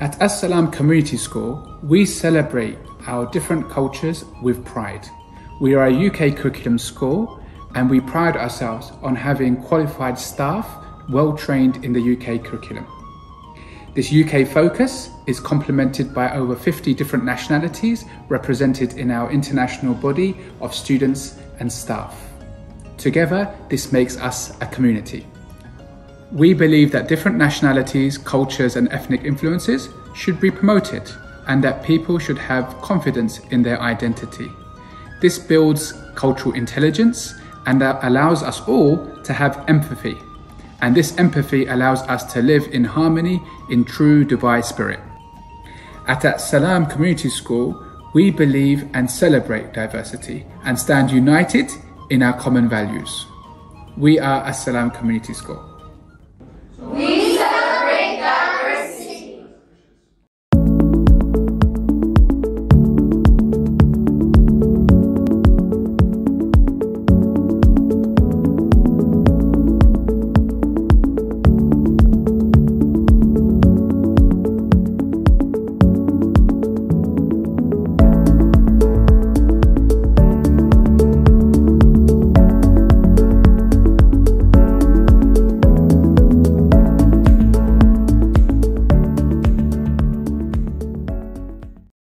At As-Salam Community School, we celebrate our different cultures with pride. We are a UK curriculum school and we pride ourselves on having qualified staff well trained in the UK curriculum. This UK focus is complemented by over 50 different nationalities represented in our international body of students and staff. Together, this makes us a community. We believe that different nationalities, cultures, and ethnic influences should be promoted and that people should have confidence in their identity. This builds cultural intelligence and that allows us all to have empathy. And this empathy allows us to live in harmony in true Dubai spirit. At As-Salam Community School, we believe and celebrate diversity and stand united in our common values. We are As-Salam Community School.